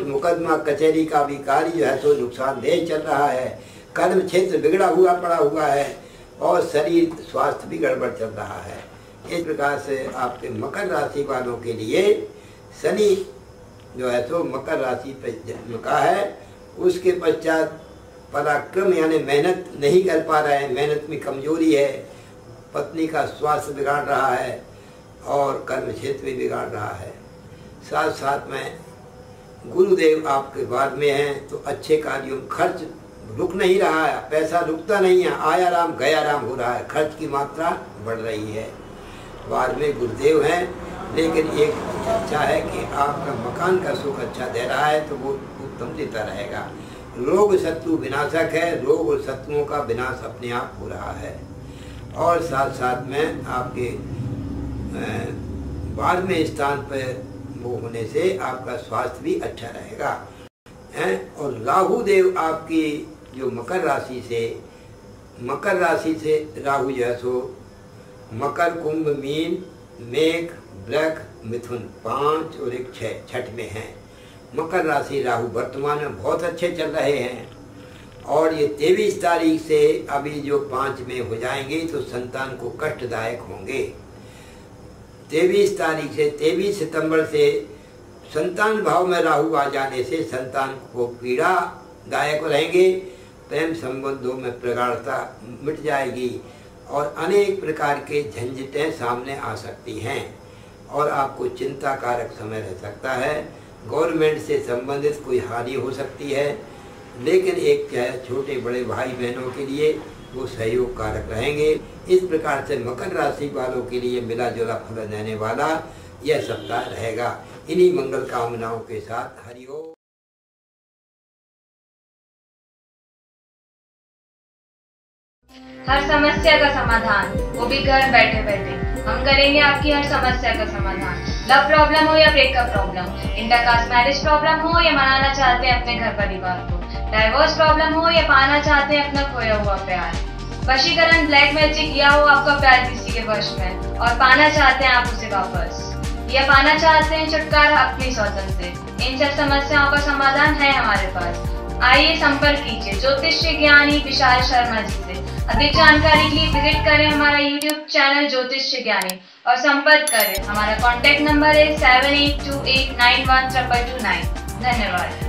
कचहरी का भी कार्य जो है तो नुकसानदेह चल रहा है। कर्म क्षेत्र बिगड़ा हुआ, पड़ा हुआ है और शरीर स्वास्थ्य भी गड़बड़ चल रहा है। इस प्रकार से आपके मकर राशि वालों के लिए शनि जो है तो मकर राशि पर जन्म का है। उसके पश्चात पराक्रम यानी मेहनत नहीं कर पा रहे हैं। मेहनत में कमज़ोरी है। पत्नी का स्वास्थ्य बिगाड़ रहा है और कर्म क्षेत्र भी बिगाड़ रहा है। साथ साथ में गुरुदेव आपके बाद में हैं तो अच्छे कार्यों में खर्च रुक नहीं रहा है, पैसा रुकता नहीं है आया राम गया राम हो रहा है, खर्च की मात्रा बढ़ रही है। बाद में गुरुदेव हैं, लेकिन एक अच्छा है कि आपका मकान का सुख अच्छा दे रहा है तो वो उत्तम देता रहेगा। रोग शत्रु विनाशक है, रोग और शत्रुओं का विनाश अपने आप हो रहा है। और साथ साथ में आपके बारहवें स्थान पर वो होने से आपका स्वास्थ्य भी अच्छा रहेगा। हैं? और राहु देव आपकी जो मकर राशि से, मकर राशि से राहु जो है सो मकर कुंभ, मीन, मेघ वृक मिथुन, पाँच और एक छह, छठ में हैं। मकर राशि राहु वर्तमान में बहुत अच्छे चल रहे हैं। और ये तेईस तारीख से अभी जो पाँच में हो जाएँगे तो संतान को कष्टदायक होंगे। तेईस तारीख से तेईस सितंबर से संतान भाव में राहु आ जाने से संतान को पीड़ा दायक रहेंगे, प्रेम संबंधों में प्रगाढ़ता मिट जाएगी और अनेक प्रकार के झंझटें सामने आ सकती हैं और आपको चिंता कारक समय रह सकता है। गवर्नमेंट से संबंधित कोई हानि हो सकती है, लेकिन एक क्या छोटे बड़े भाई बहनों के लिए वो सहयोग कारक रहेंगे। इस प्रकार से मकर राशि वालों के लिए मिला जुला फल देने वाला यह सप्ताह रहेगा। इन्हीं मंगल कामनाओं के साथ हरिओम हर समस्या का समाधान। वो भी घर बैठे बैठे। हम करेंगे आपकी हर समस्या का समाधान। लव प्रॉब्लम हो या breakup problem intercaste marriage problem हो या मनाना चाहते हैं अपने घर परिवार को? डाइवोर्स प्रॉब्लम हो या पाना चाहते हैं, अपना खोया हुआ प्यार। वशीकरण ब्लैक मैजिक या हो आपका प्यार किसी के वश में, और पाना चाहते हैं आप उसे वापस। या पाना चाहते हैं छुटकारा अपनी स्वतंत्र से। इन सब समस्याओं का समाधान है हमारे पास। आइए संपर्क कीजिए, ज्योतिष ज्ञानी विशाल शर्मा जी से। अधिक जानकारी के लिए विज़िट करें हमारा यूट्यूब चैनल ज्योतिष ज्ञानी, और संपर्क करें। हमारा कॉन्टेक्ट नंबर है seven eight two eight nine one triple two nine धन्यवाद।